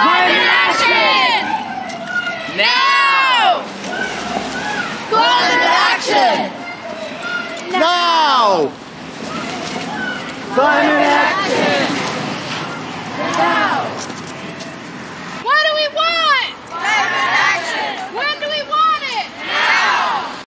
Climate action! Now! Climate action! Now! Climate